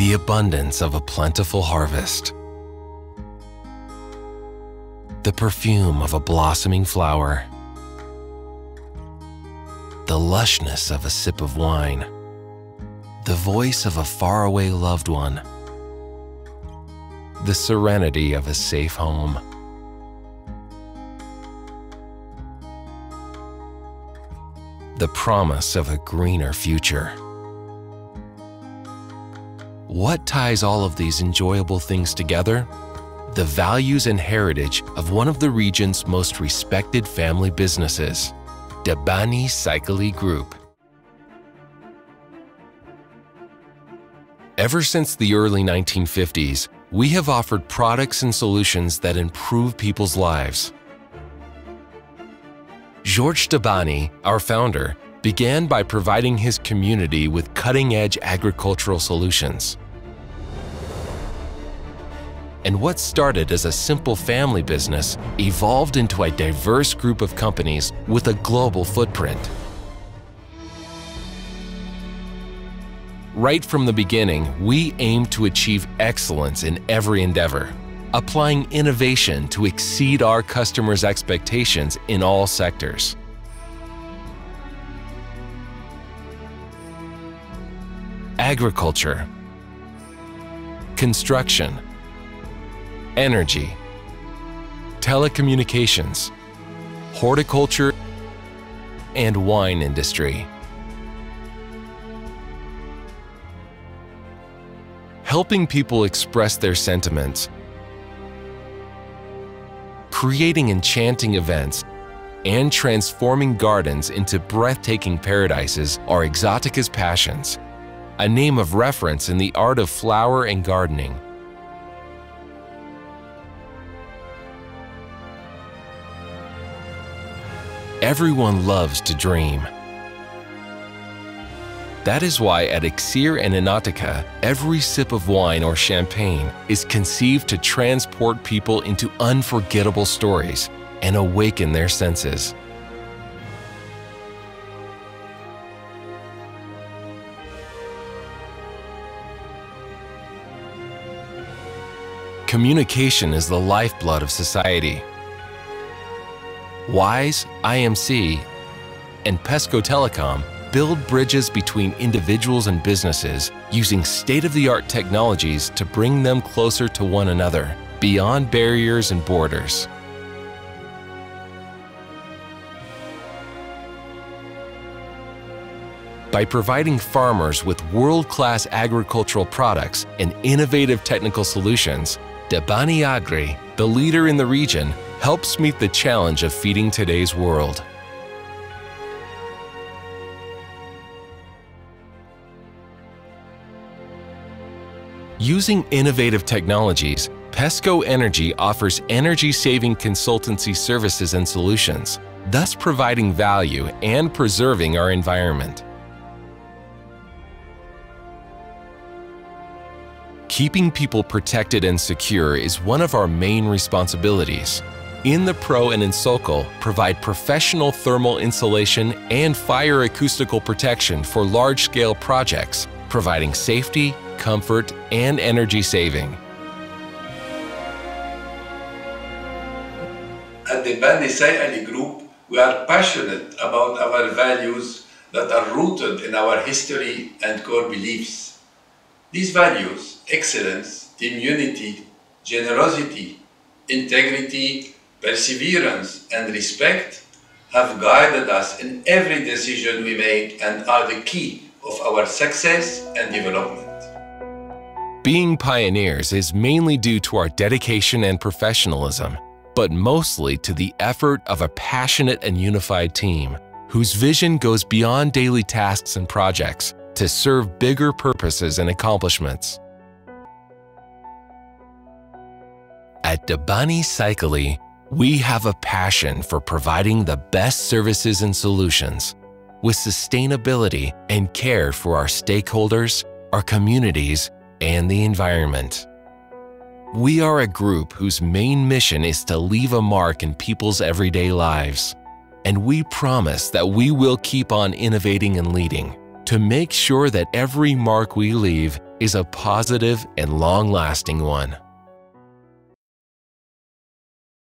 the abundance of a plentiful harvest, the perfume of a blossoming flower, the lushness of a sip of wine, the voice of a faraway loved one, the serenity of a safe home. The promise of a greener future. What ties all of these enjoyable things together? The values and heritage of one of the region's most respected family businesses, Debbane Saikali Group. Ever since the early 1950s, we have offered products and solutions that improve people's lives. George Debbane, our founder, began by providing his community with cutting-edge agricultural solutions. And what started as a simple family business evolved into a diverse group of companies with a global footprint. Right from the beginning, we aim to achieve excellence in every endeavor, applying innovation to exceed our customers' expectations in all sectors. Agriculture, construction, energy, telecommunications, horticulture, and wine industry. Helping people express their sentiments, creating enchanting events, and transforming gardens into breathtaking paradises are Exotica's passions a name of reference in the art of flower and gardening. Everyone loves to dream. That is why at Ixsir and Enotica, every sip of wine or champagne is conceived to transport people into unforgettable stories and awaken their senses. Communication is the lifeblood of society. WISE, IMC, and Pesco Telecom build bridges between individuals and businesses using state-of-the-art technologies to bring them closer to one another, beyond barriers and borders. By providing farmers with world-class agricultural products and innovative technical solutions, Debbane Agri, the leader in the region, helps meet the challenge of feeding today's world. Using innovative technologies, Pesco Energy offers energy-saving consultancy services and solutions, thus providing value and preserving our environment. Keeping people protected and secure is one of our main responsibilities. In the Pro and Insolco provide professional thermal insulation and fire acoustical protection for large-scale projects, providing safety, comfort, and energy saving. At Debbane Saikali Group, we are passionate about our values that are rooted in our history and core beliefs. These values excellence, immunity, generosity, integrity, perseverance, and respect have guided us in every decision we make and are the key of our success and development. Being pioneers is mainly due to our dedication and professionalism, but mostly to the effort of a passionate and unified team whose vision goes beyond daily tasks and projects to serve bigger purposes and accomplishments. At Debbane Saikali, we have a passion for providing the best services and solutions with sustainability and care for our stakeholders, our communities, and the environment. We are a group whose main mission is to leave a mark in people's everyday lives, and we promise that we will keep on innovating and leading, to make sure that every mark we leave is a positive and long lasting one.